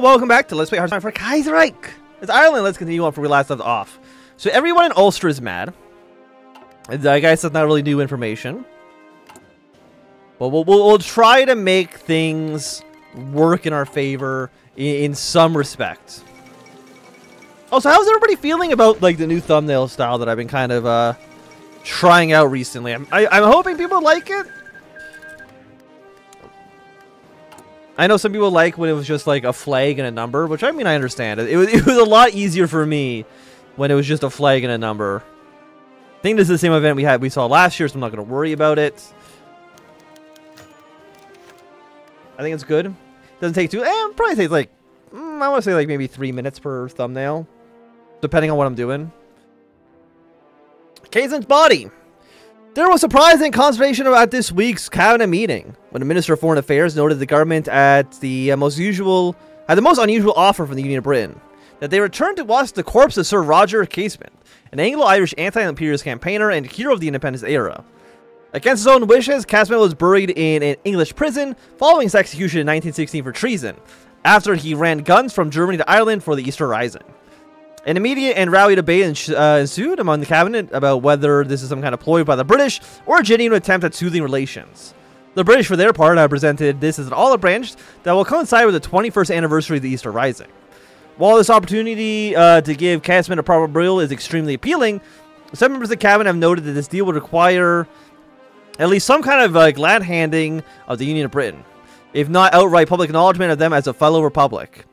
Welcome back to Let's Play Hearthstone for Kaiserreich. It's Ireland. Let's continue on from we last left off. So everyone in Ulster is mad. I guess that's not really new information. But we'll, we'll, we'll try to make things work in our favor in, in some respect. Also, how's everybody feeling about like the new thumbnail style that I've been kind of uh, trying out recently? I'm, I, I'm hoping people like it. I know some people like when it was just like a flag and a number, which I mean I understand. It, was it was a lot easier for me when it was just a flag and a number. I think this is the same event we had we saw last year, so I'm not going to worry about it. I think it's good. Doesn't take too. Eh, probably takes like mm, I want to say like maybe three minutes per thumbnail, depending on what I'm doing. Casement's body. There was surprising consternation about this week's cabinet meeting when the Minister of Foreign Affairs noted the government at the uh, most usual, had the most unusual offer from the Union of Britain, that they returned to watch the corpse of Sir Roger Casement, an Anglo-Irish anti-imperialist campaigner and hero of the independence era. Against his own wishes, Casement was buried in an English prison following his execution in 1916 for treason, after he ran guns from Germany to Ireland for the Easter Rising. An immediate and rowdy debate uh, ensued among the cabinet about whether this is some kind of ploy by the British or a genuine attempt at soothing relations. The British, for their part, have presented this as an olive branch that will coincide with the 21st anniversary of the Easter Rising. While this opportunity uh, to give Casement a proper burial is extremely appealing, some members of the cabinet have noted that this deal would require at least some kind of uh, glad handing of the Union of Britain, if not outright public acknowledgement of them as a fellow republic.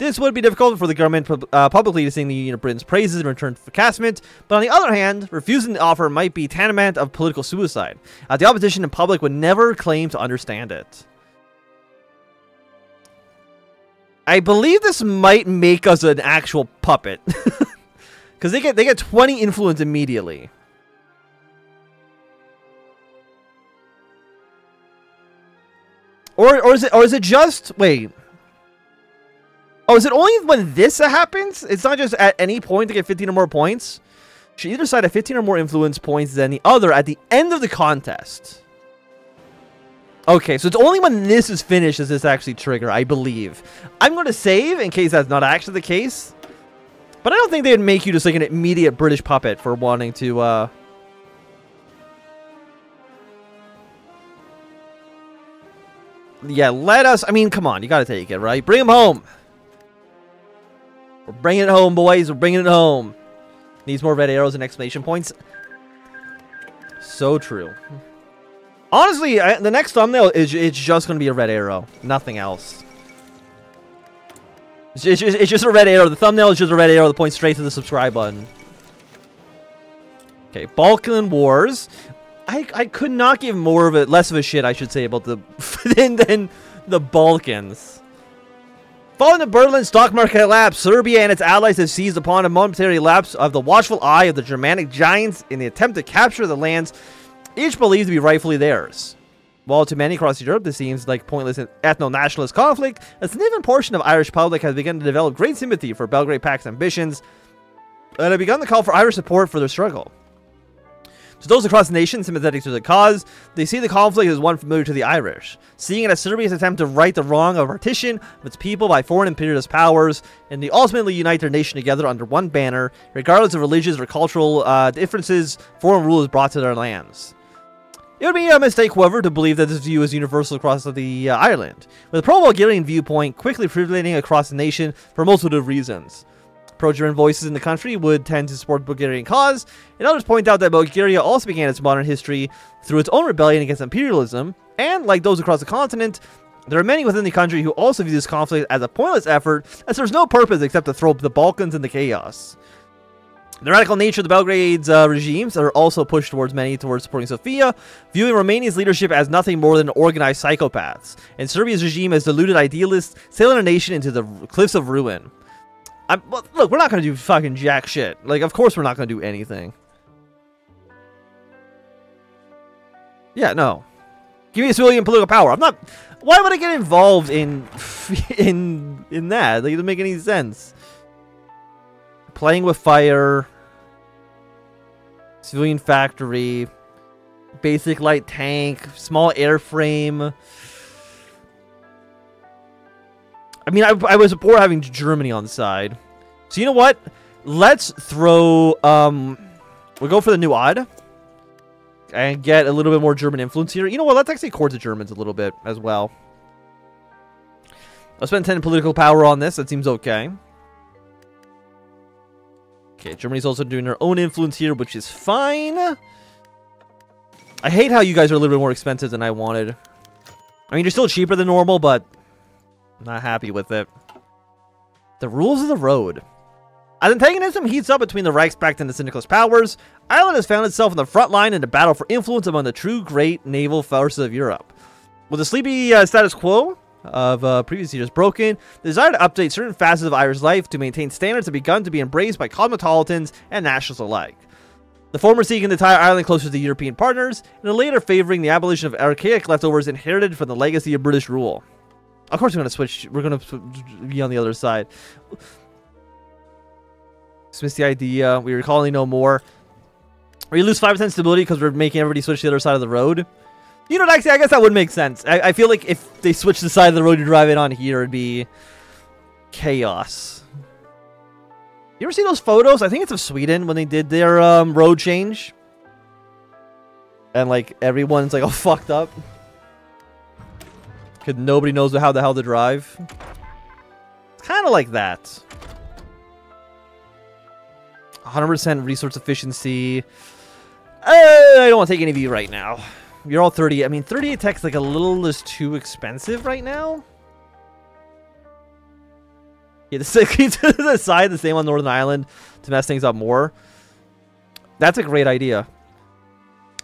This would be difficult for the government uh, publicly to sing the Union of Britain's praises in return for Casement, but on the other hand, refusing the offer might be tantamount of political suicide, the opposition in public would never claim to understand it. I believe this might make us an actual puppet. Because they get they get 20 influence immediately. Or, or is it or is it just wait Oh, is it only when this happens? It's not just at any point to get 15 or more points? Should either side have 15 or more influence points than the other at the end of the contest. Okay, so it's only when this is finished does this actually trigger, I believe. I'm going to save in case that's not actually the case. But I don't think they'd make you just like an immediate British puppet for wanting to, uh... Yeah, let us... I mean, come on, you gotta take it, right? Bring him home! We're bringing it home, boys. We're bringing it home. Needs more red arrows and exclamation points. So true. Honestly, I, the next thumbnail is it's just going to be a red arrow. Nothing else. It's just, it's just a red arrow. The thumbnail is just a red arrow that points straight to the subscribe button. Okay, Balkan Wars. I, I could not give more of it, less of a shit, I should say, about the than, than the Balkans. Following the Berlin stock market collapse, Serbia and its allies have seized upon a momentary lapse of the watchful eye of the Germanic giants in the attempt to capture the lands each believed to be rightfully theirs. While to many across Europe this seems like pointless ethno-nationalist conflict, a significant portion of Irish public has begun to develop great sympathy for Belgrade Pact's ambitions and have begun to call for Irish support for their struggle. To those across the nation sympathetic to the cause, they see the conflict as one familiar to the Irish, seeing it as Serbia's attempt to right the wrong of partition of its people by foreign imperialist powers, and to ultimately unite their nation together under one banner, regardless of religious or cultural uh, differences foreign rule is brought to their lands. It would be a mistake, however, to believe that this view is universal across the uh, with the pro-Bulgarian viewpoint quickly prevailing across the nation for multitude of reasons pro-German voices in the country would tend to support Bulgarian cause, and others point out that Bulgaria also began its modern history through its own rebellion against imperialism, and like those across the continent, there are many within the country who also view this conflict as a pointless effort, as there's no purpose except to throw the Balkans into chaos. The radical nature of the Belgrade's uh, regimes are also pushed towards many towards supporting Sofia, viewing Romania's leadership as nothing more than organized psychopaths, and Serbia's regime as deluded idealists sailing a nation into the cliffs of ruin. I'm, look, we're not going to do fucking jack shit. Like, of course we're not going to do anything. Yeah, no. Give me civilian political power. I'm not... Why would I get involved in in in that? Like, it doesn't make any sense. Playing with fire. Civilian factory. Basic light tank. Small airframe. I mean, I, I was poor having Germany on the side. So you know what? Let's throw, um, we'll go for the new odd. And get a little bit more German influence here. You know what? Let's actually court the Germans a little bit as well. I'll spend 10 political power on this. That seems okay. Okay, Germany's also doing their own influence here, which is fine. I hate how you guys are a little bit more expensive than I wanted. I mean, you're still cheaper than normal, but not happy with it. The rules of the road. As antagonism heats up between the Reichspakt and the Syndicalist powers, Ireland has found itself in the front line in the battle for influence among the true great naval forces of Europe. With the sleepy uh, status quo of uh, previous years broken, the desire to update certain facets of Irish life to maintain standards have begun to be embraced by cosmopolitans and nationalists alike. The former seeking to tie Ireland closer to European partners, and the later favoring the abolition of archaic leftovers inherited from the legacy of British rule. Of course, we're to switch. We're to be on the other side. Dismiss the idea. We are recall no more. We lose 5% stability because we're making everybody switch to the other side of the road. You know, actually, I guess that would make sense. I, I feel like if they switch the side of the road to drive it on here, it'd be chaos. You ever see those photos? I think it's of Sweden when they did their um, road change. And, like, everyone's, like, all fucked up. Because nobody knows how the hell to drive. It's Kind of like that. 100% resource efficiency. Uh, I don't want to take any of you right now. You're all 30. I mean, 38 tech's like a little is too expensive right now. Yeah, the the side the same on Northern Ireland to mess things up more. That's a great idea.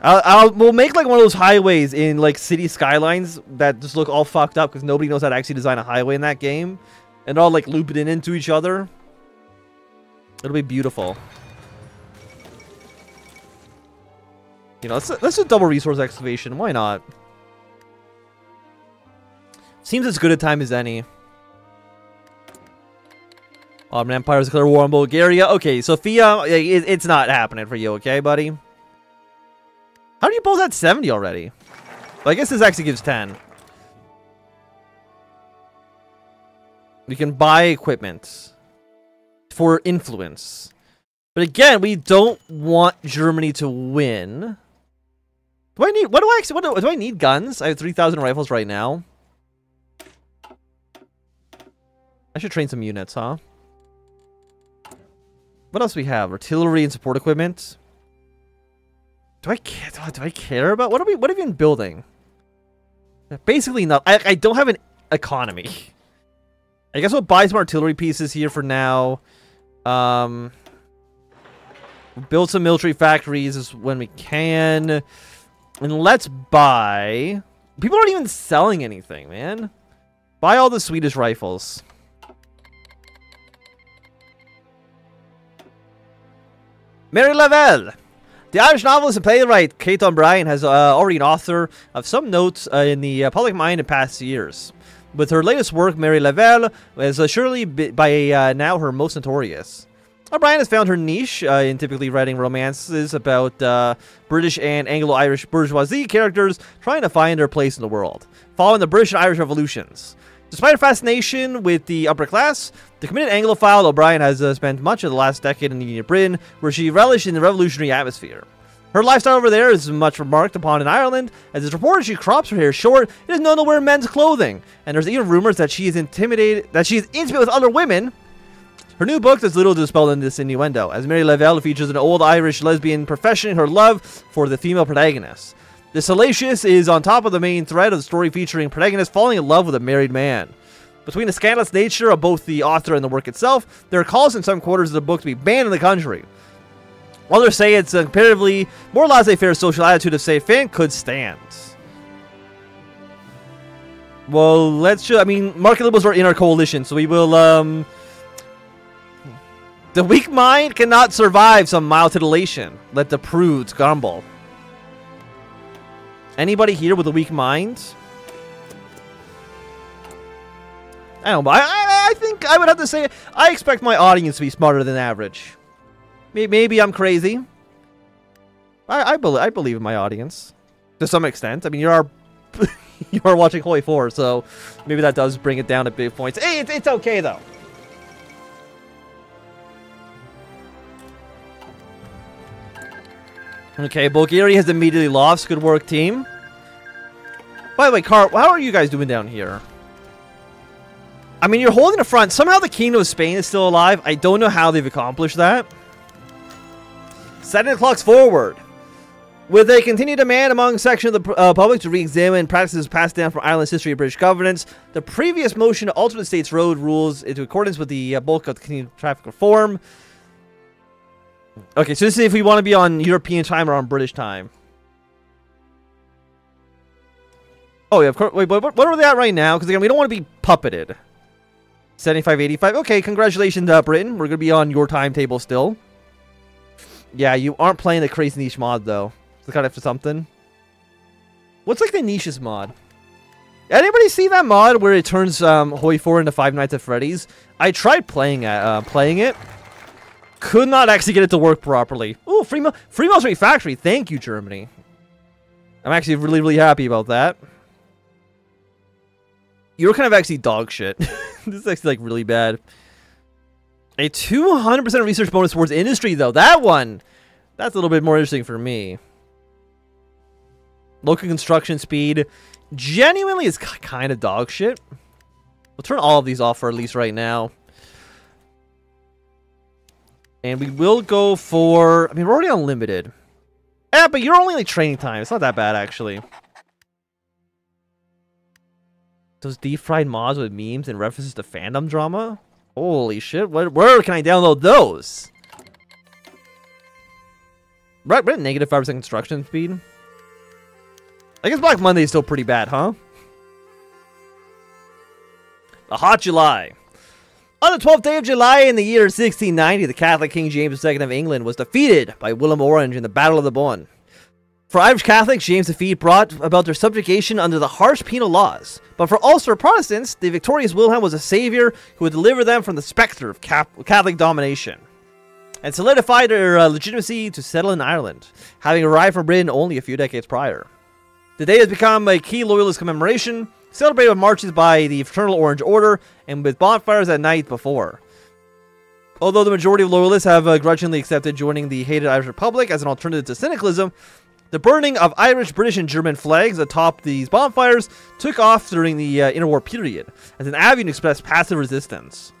I'll, I'll we'll make like one of those highways in like city skylines that just look all fucked up because nobody knows how to actually design a highway in that game, and all like loop it in into each other. It'll be beautiful. You know, let's, let's do double resource excavation. Why not? Seems as good a time as any. Ottoman Empire's declare war on Bulgaria. Okay, Sofia, it, it's not happening for you, okay, buddy? How do you pull that 70 already? Well, I guess this actually gives 10. We can buy equipment for influence. But again, we don't want Germany to win. Do I need, what do I actually, what do, do I need guns? I have 3,000 rifles right now. I should train some units, huh? What else we have? Artillery and support equipment. Do I care? Do I care about what are we? What have you been building? Basically, not. I I don't have an economy. I guess we'll buy some artillery pieces here for now. Um, build some military factories when we can. And let's buy... People aren't even selling anything, man. Buy all the Swedish rifles. Mary Lavelle. The Irish novelist and playwright Kate O'Brien has uh, already an author of some notes uh, in the uh, public mind in past years. With her latest work, Mary Lavelle is uh, surely by uh, now her most notorious. O'Brien has found her niche uh, in typically writing romances about British and Anglo-Irish bourgeoisie characters trying to find their place in the world, following the British and Irish revolutions. Despite her fascination with the upper class, the committed Anglophile O'Brien has uh, spent much of the last decade in the Union Britain, where she relished in the revolutionary atmosphere. Her lifestyle over there is much remarked upon in Ireland, as it's reported she crops her hair short and is known to wear men's clothing, and there's even rumors that she is intimidated, that she is intimate with other women. Her new book does little to dispel this innuendo, as Mary Lavelle features an old Irish lesbian professing her love for the female protagonist. The Salacious is on top of the main thread of the story featuring protagonist falling in love with a married man. Between the scandalous nature of both the author and the work itself, there are calls in some quarters of the book to be banned in the country. Others say it's a comparatively more laissez-faire social attitude of say fan could stand. Well, let's show, I mean, market liberals are in our coalition, so we will, um... The weak mind cannot survive some mild titillation. Let the prudes grumble. Anybody here with a weak mind? I don't I, I, I think I would have to say, I expect my audience to be smarter than average. Maybe I'm crazy. I I, be I believe in my audience to some extent. I mean, you're you are watching Hoi 4, so maybe that does bring it down a bit points. Hey, it's, it's okay, though. Okay, Bulgaria has immediately lost. Good work, team. By the way, Car, how are you guys doing down here? I mean, you're holding the front. Somehow the Kingdom of Spain is still alive. I don't know how they've accomplished that. Setting the clocks forward. With a continued demand among section of the uh, public to re-examine practices passed down from Ireland's history of British governance, the previous motion to alter the state's road rules into accordance with the uh, bulk of the continued traffic reform. Okay, so this is if we want to be on European time or on British time. Oh, yeah, of course. Wait, what, what are they at right now? Because again, we don't want to be puppeted. 75, 85. Okay, congratulations, uh, Britain. We're going to be on your timetable still. Yeah, you aren't playing the crazy niche mod, though. Look out for something. What's like the niches mod? Anybody see that mod where it turns um, Hoi 4 into Five Nights at Freddy's? I tried playing it, uh, playing it. Could not actually get it to work properly. Ooh, Free, Free Factory. Thank you, Germany. I'm actually really, really happy about that. You're kind of actually dog shit. this is actually like really bad. A 200% research bonus towards industry, though. That one, that's a little bit more interesting for me. Local construction speed genuinely is kind of dog shit. We'll turn all of these off for at least right now. And we will go for... I mean, we're already unlimited. Yeah, but you're only like training time. It's not that bad, actually. Those deep fried mods with memes and references to fandom drama? Holy shit, where, where can I download those? Right, right, negative 5% construction speed. I guess Black Monday is still pretty bad, huh? The Hot July. On the 12th day of July in the year 1690, the Catholic King James II of England was defeated by William Orange in the Battle of the Boyne. For Irish Catholics, James' defeat brought about their subjugation under the harsh penal laws. But for Ulster Protestants, the victorious Wilhelm was a savior who would deliver them from the specter of Catholic domination and solidified their uh, legitimacy to settle in Ireland, having arrived from Britain only a few decades prior. The day has become a key loyalist commemoration, celebrated with marches by the Fraternal Orange Order and with bonfires at night before. Although the majority of loyalists have uh, grudgingly accepted joining the hated Irish Republic as an alternative to syndicalism, the burning of Irish, British, and German flags atop these bonfires took off during the uh, interwar period as an avenue to express passive resistance.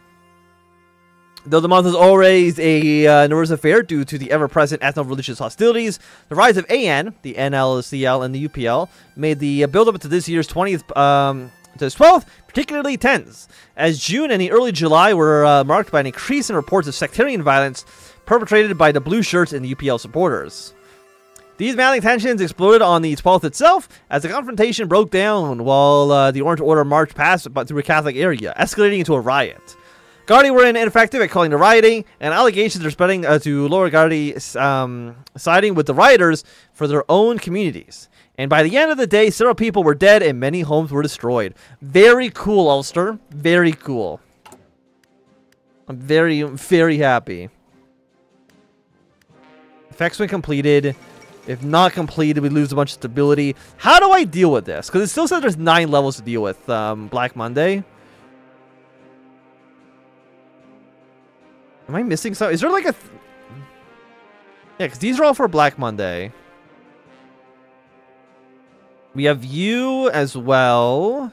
Though the month was always a uh, nervous affair due to the ever-present ethno-religious hostilities, the rise of AN, the NLCL, and the UPL made the uh, build-up to this year's 20th um, to 12th particularly tense, as June and the early July were uh, marked by an increase in reports of sectarian violence perpetrated by the blue shirts and the UPL supporters. These mounting tensions exploded on the 12th itself as the confrontation broke down while uh, the Orange Order marched past through a Catholic area, escalating into a riot. Gardaí were ineffective at calling the rioting, and allegations are spreading uh, to lower Gardaí um, siding with the rioters for their own communities. And by the end of the day, several people were dead and many homes were destroyed. Very cool, Ulster. Very cool. I'm very, very happy. Effects when completed. If not completed, we lose a bunch of stability. How do I deal with this? Because it still says there's nine levels to deal with um, Black Monday. Am I missing something? Is there like a... Th yeah, because these are all for Black Monday. We have you as well.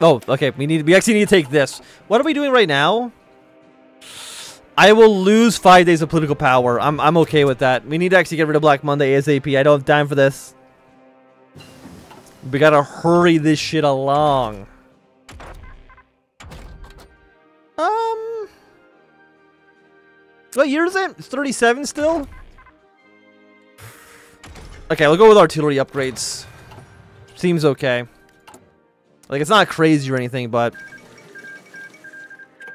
Oh, okay. We need. We actually need to take this. What are we doing right now? I will lose five days of political power. I'm I'm okay with that. We need to actually get rid of Black Monday ASAP. I don't have time for this. We gotta hurry this shit along. Um. What year is it? It's 37 still? Okay, we'll go with artillery upgrades. Seems okay. Like, it's not crazy or anything, but...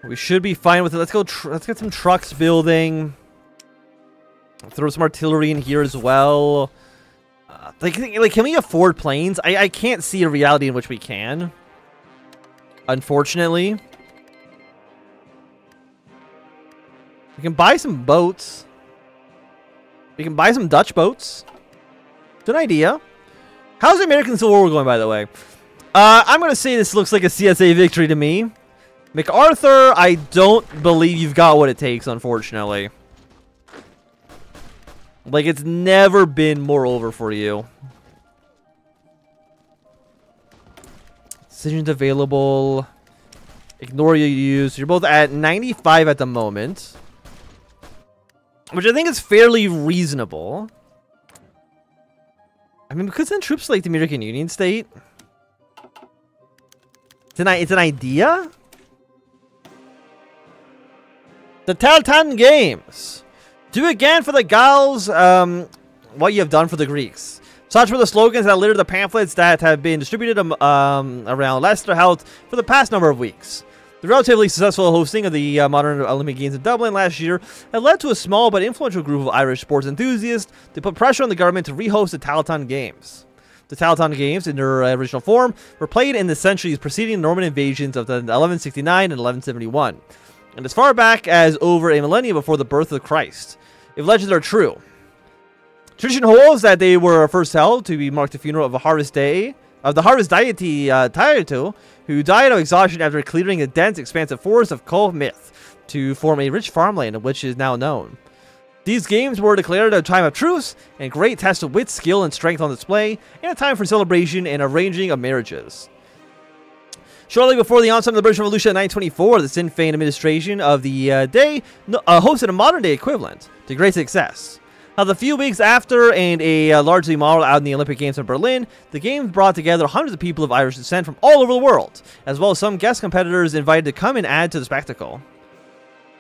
We should be fine with it. Let's go... let's get some trucks building. Throw some artillery in here as well. Like, like, can we afford planes? I, I can't see a reality in which we can. Unfortunately. We can buy some boats. We can buy some Dutch boats. It's an idea. How's the American Civil War going, by the way? Uh, I'm going to say this looks like a CSA victory to me. MacArthur, I don't believe you've got what it takes, unfortunately. Like, it's never been more over for you. Decisions available. Ignore you use. You're both at 95 at the moment. Which I think is fairly reasonable. I mean, because then troops like the American Union state. It's an, it's an idea? The Tailteann Games. Do again for the Gaels um, what you have done for the Greeks. Such were the slogans that littered the pamphlets that have been distributed um, um around Leinster House for the past number of weeks. The relatively successful hosting of the uh, modern Olympic Games in Dublin last year had led to a small but influential group of Irish sports enthusiasts to put pressure on the government to rehost the Tailteann Games. The Tailteann Games, in their original form, were played in the centuries preceding the Norman invasions of the 1169 and 1171 and as far back as over a millennia before the birth of Christ, if legends are true. Tradition holds that they were first held to be mark the funeral of a harvest day of the harvest deity uh, who died of exhaustion after clearing a dense, expansive forest of Cul Myth to form a rich farmland which is now known. These games were declared a time of truce and great test of wit, skill, and strength on display, and a time for celebration and arranging of marriages. Shortly before the onset of the British Revolution in 1924, the Sinn Féin administration of the uh, day uh, hosted a modern-day equivalent to great success. Now, the few weeks after and a uh, largely model out in the Olympic Games in Berlin, the Games brought together hundreds of people of Irish descent from all over the world, as well as some guest competitors invited to come and add to the spectacle.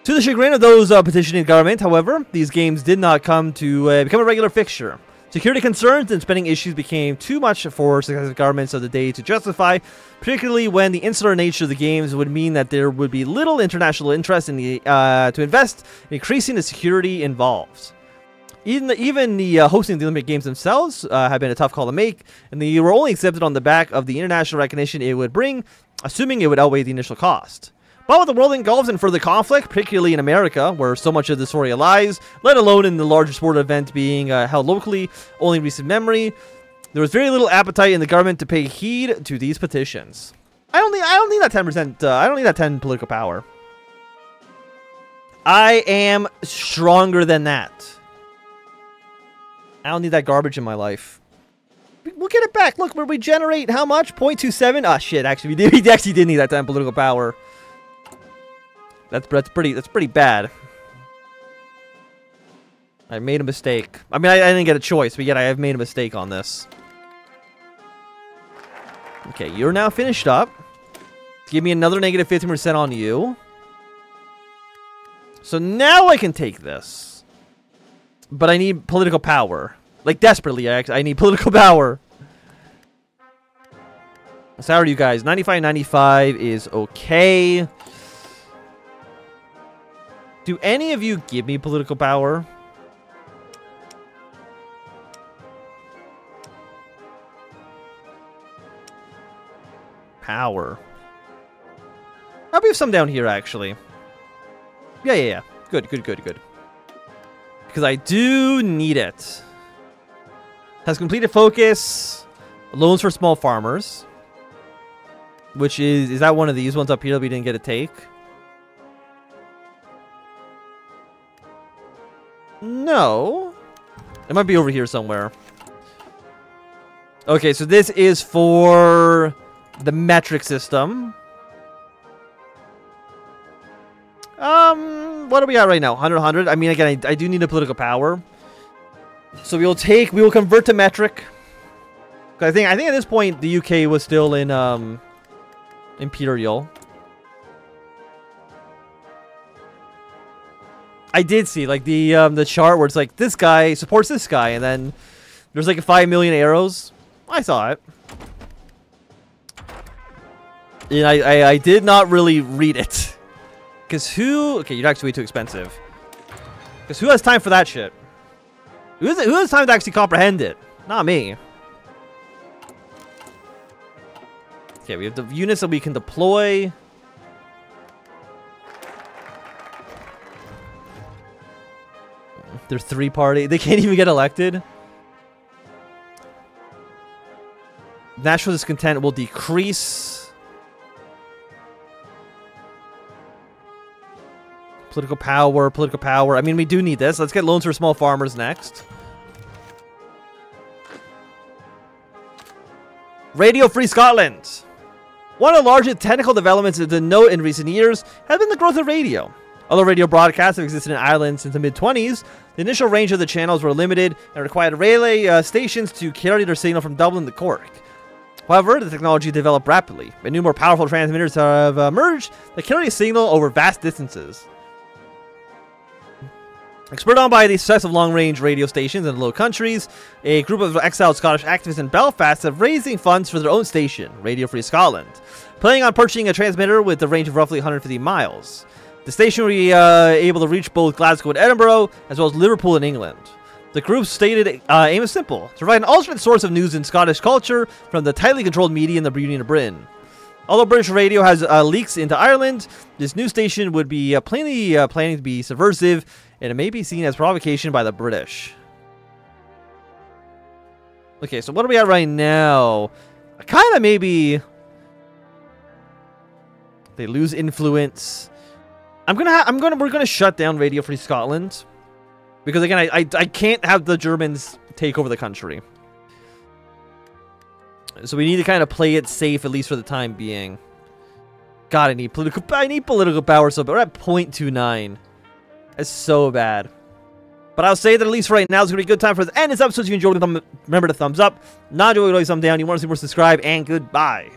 To the chagrin of those uh, petitioning government, however, these games did not come to uh, become a regular fixture. Security concerns and spending issues became too much for successive governments of the day to justify, particularly when the insular nature of the games would mean that there would be little international interest in the uh, to invest increasing the security involved. Even the, even the uh, hosting the Olympic Games themselves uh, have been a tough call to make, and they were only accepted on the back of the international recognition it would bring, assuming it would outweigh the initial cost. But with the world engulfs in further conflict, particularly in America, where so much of the story lies, let alone in the larger sport event being uh, held locally, only recent memory, there was very little appetite in the government to pay heed to these petitions. I don't need, I don't need that 10%, uh, I don't need that 10 political power. I am stronger than that. I don't need that garbage in my life. We'll get it back. Look, where we generate how much? 0.27? Ah, shit, actually, we, did, we actually did need that 10 political power. That's that's pretty that's pretty bad. I made a mistake. I mean, I, I didn't get a choice, but yet I have made a mistake on this. Okay, you're now finished up. Give me another negative 15% on you. So now I can take this. But I need political power. Like, desperately, I, I need political power. Are you guys? 95-95 is okay. Do any of you give me political power? Power. Oh, I'll have some down here, actually. Yeah, yeah, yeah. Good, good, good, good. Because I do need it. Has completed focus. Loans for small farmers. Which is, is that one of these ones up here that we didn't get to take? No. It might be over here somewhere. Okay, so this is for the metric system. Um, what are we at right now? 100, 100? I mean, again, I, I do need a political power. So we will take, we will convert to metric. I think, I think at this point, the UK was still in, um, Imperial. I did see like the um, the chart where it's like this guy supports this guy, and then there's like a five million arrows. I saw it. And I, I, I did not really read it. Because who... Okay, you're actually too expensive. Because who has time for that shit? Who has, who has time to actually comprehend it? Not me. Okay, we have the units that we can deploy. They're three party. They can't even get elected. National discontent will decrease. Political power, political power. I mean, we do need this. Let's get loans for small farmers next. Radio Free Scotland. One of the largest technical developments to note in recent years has been the growth of radio. Although radio broadcasts have existed in Ireland since the mid-20s, the initial range of the channels were limited and required relay uh, stations to carry their signal from Dublin to Cork. However, the technology developed rapidly, and new more powerful transmitters have emerged that carry a signal over vast distances. Spurred on by the success of long-range radio stations in the Low Countries, a group of exiled Scottish activists in Belfast have raising funds for their own station, Radio Free Scotland, planning on purchasing a transmitter with a range of roughly 150 miles. The station will be uh, able to reach both Glasgow and Edinburgh, as well as Liverpool and England. The group's stated uh, aim is simple, to provide an alternate source of news in Scottish culture from the tightly controlled media in the Union of Britain. Although British radio has uh, leaks into Ireland, this new station would be uh, plainly uh, planning to be subversive, and it may be seen as provocation by the British. Okay, so what are we at right now? Kind of maybe... They lose influence. I'm gonna. I'm gonna. We're gonna shut down Radio Free Scotland because again, I, I I can't have the Germans take over the country. So we need to kind of play it safe at least for the time being. God, I need political. I need political power so. We're at 0.29. That's so bad. But I'll say that at least right now is going to be a good time for the end of this episode. If you enjoyed it, remember to thumbs up. Not enjoying it, thumbs down. You want to see more, subscribe, and goodbye.